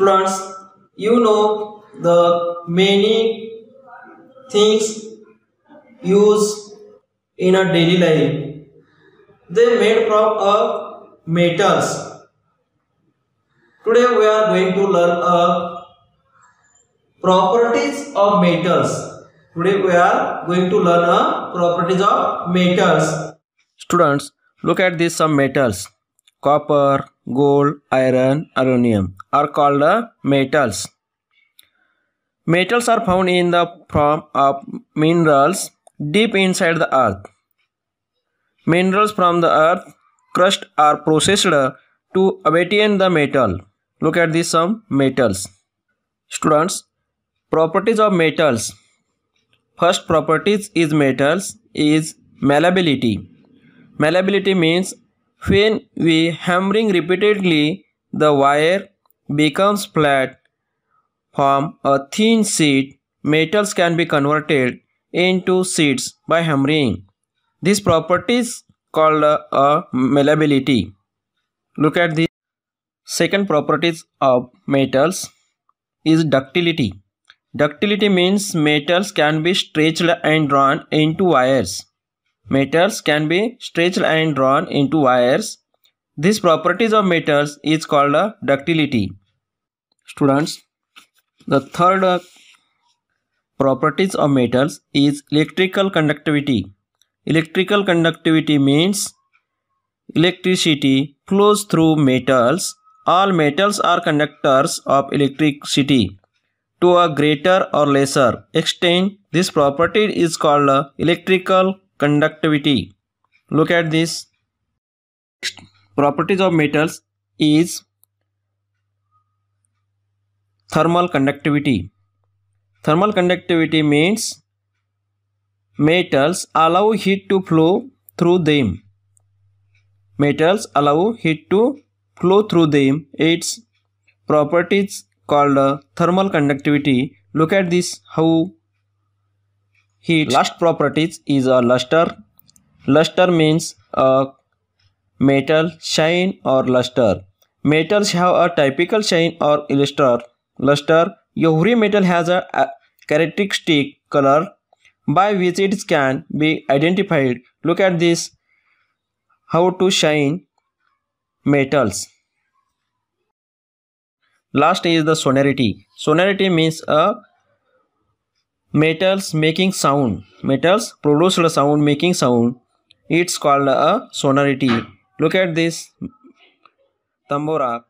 Students, you know the many things used in a daily life. They made from a metals. Today we are going to learn a properties of metals. Today we are going to learn a properties of metals. Students, look at these some metals. Copper, gold, iron, aluminum are called uh, metals. Metals are found in the form of minerals deep inside the earth. Minerals from the earth crushed are processed to obtain the metal. Look at these some metals. Students, properties of metals. First properties is metals is malleability. Malleability means when we hammering repeatedly, the wire becomes flat. From a thin sheet, metals can be converted into sheets by hammering. This property is called a malleability. Look at the second properties of metals is ductility. Ductility means metals can be stretched and drawn into wires. Metals can be stretched and drawn into wires. This properties of metals is called a ductility. Students, the third uh, properties of metals is electrical conductivity. Electrical conductivity means electricity flows through metals. All metals are conductors of electricity. To a greater or lesser extent, this property is called electrical conductivity. Look at this. Properties of metals is thermal conductivity. Thermal conductivity means metals allow heat to flow through them. Metals allow heat to flow through them. Its properties called thermal conductivity. Look at this how heat. Last properties is a luster. Luster means a metal shine or luster. Metals have a typical shine or luster. Luster. Every metal has a, a characteristic color by which it can be identified. Look at this. How to shine metals. Last is the sonority. Sonority means a metals making sound. Metals produce a sound making sound. It's called a sonority. Look at this. Tambora